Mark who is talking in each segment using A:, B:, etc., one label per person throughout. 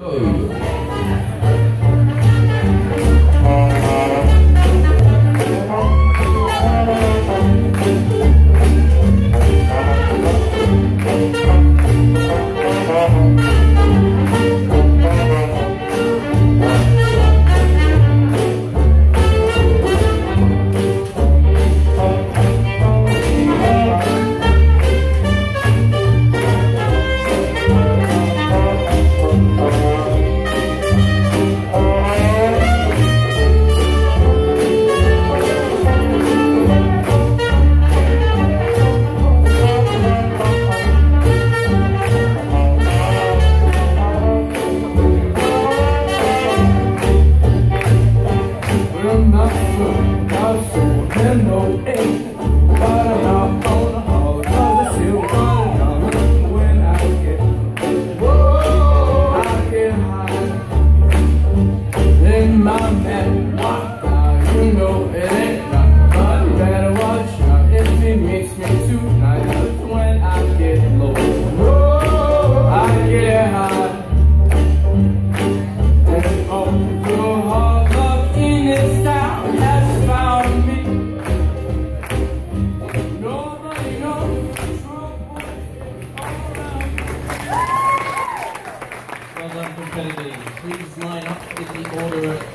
A: Oh.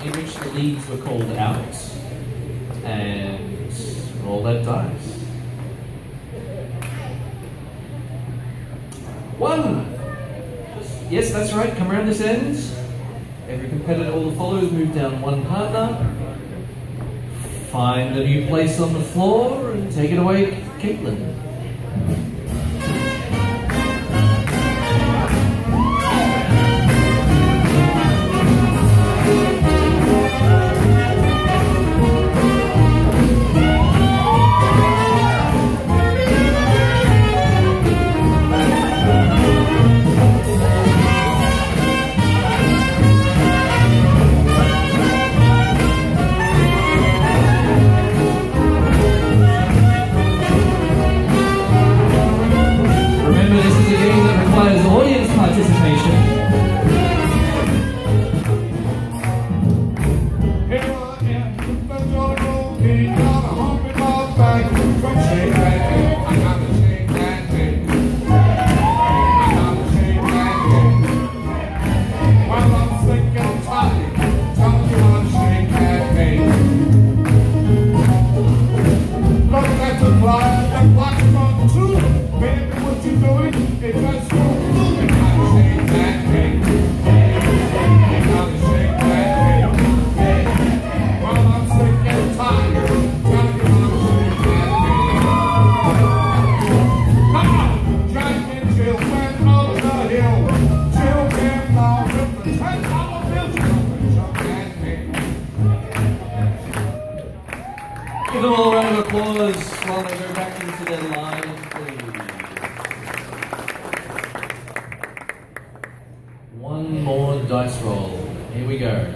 A: in which the leads were called out and roll that dice. One! Yes, that's right, come around this end. Every competitor, all the followers move down one partner. Find a new place on the floor and take it away, Caitlin. them all a round of applause while they go back into their live. One more dice roll. Here we go.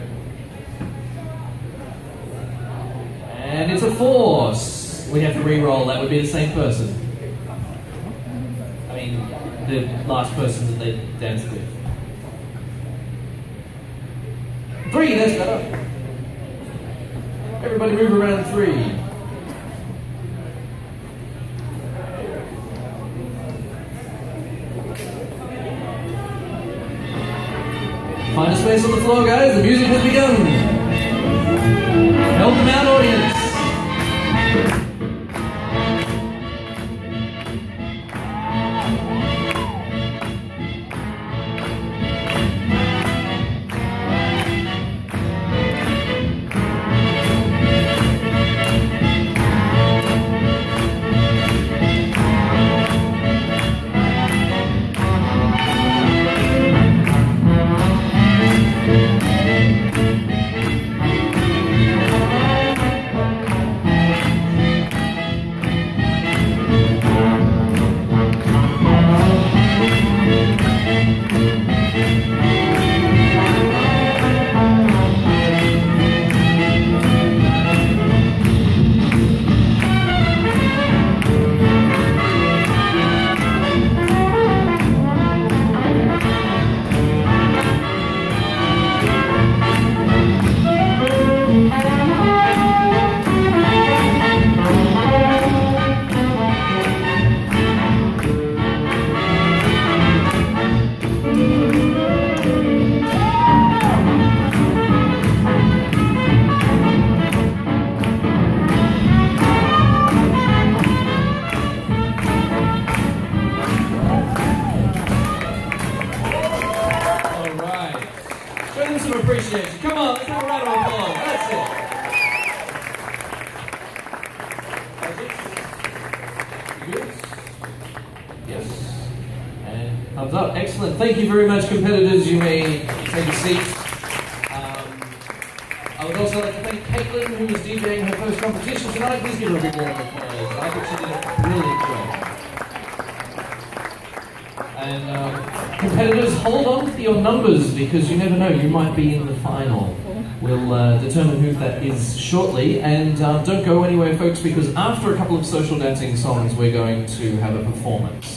A: And it's a force. We have to re-roll. That would be the same person. I mean, the last person that they danced with. Three, that's better. Everybody move around three. space on the floor, guys. The music has begun. Thumbs up. Excellent. Thank you very much, competitors. You may take a seat. Um, I would also like to thank Caitlin, who is DJing her first competition tonight. Please give her a big round of applause. I think she did a brilliant job. And um, competitors, hold on to your numbers because you never know, you might be in the final. We'll uh, determine who that is shortly. And uh, don't go anywhere, folks, because after a couple of social dancing songs, we're going to have a performance.